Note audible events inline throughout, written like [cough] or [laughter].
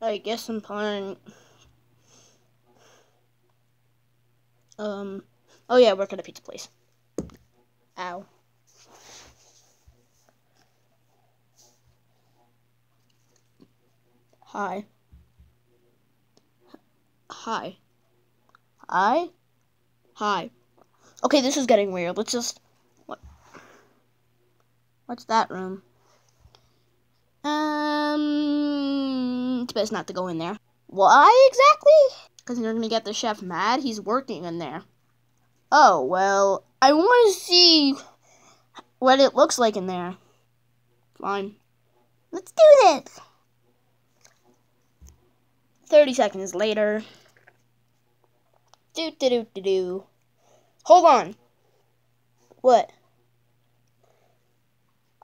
I guess I'm playing. Um. Oh yeah, work at a pizza place. Ow. Hi. Hi. Hi. Hi. Okay, this is getting weird. Let's just. What? What's that room? Um, it's best not to go in there. Why exactly? Because you're gonna get the chef mad. He's working in there. Oh well, I want to see what it looks like in there. Fine. Let's do this. 30 seconds later. Do do do do do. Hold on. What?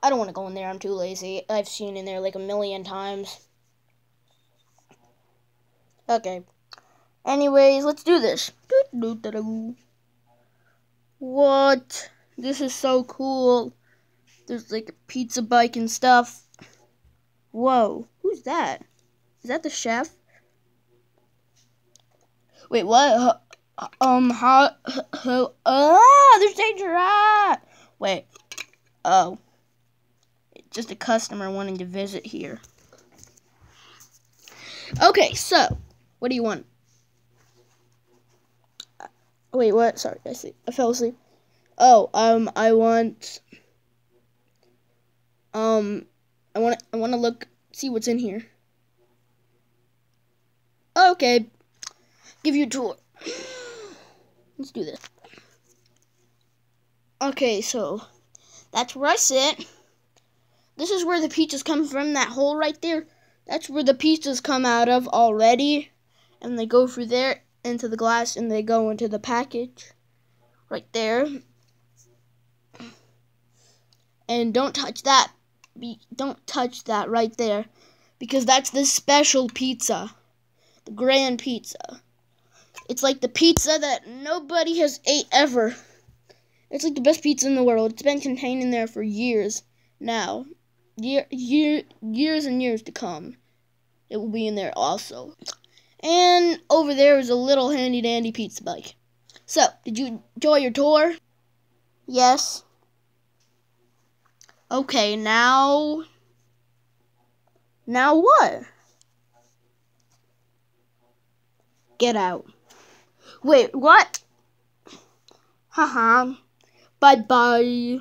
I don't want to go in there. I'm too lazy. I've seen in there like a million times. Okay. Anyways, let's do this. What? This is so cool. There's like a pizza bike and stuff. Whoa. Who's that? Is that the chef? Wait, what? Um, how? Who? Ah, there's danger! Ah! Wait. Oh. Just a customer wanting to visit here. Okay, so what do you want? Wait, what? Sorry, I see. I fell asleep. Oh, um, I want. Um, I want. I want to look, see what's in here. Okay, give you a tour. [sighs] Let's do this. Okay, so that's where I sit. This is where the pizzas come from, that hole right there. That's where the pizzas come out of already. And they go through there into the glass and they go into the package. Right there. And don't touch that. Be, don't touch that right there. Because that's the special pizza. The grand pizza. It's like the pizza that nobody has ate ever. It's like the best pizza in the world. It's been contained in there for years now year, year, years and years to come. It will be in there also. And over there is a little handy dandy pizza bike. So, did you enjoy your tour? Yes. Okay, now. Now what? Get out. Wait, what? Haha. bye bye.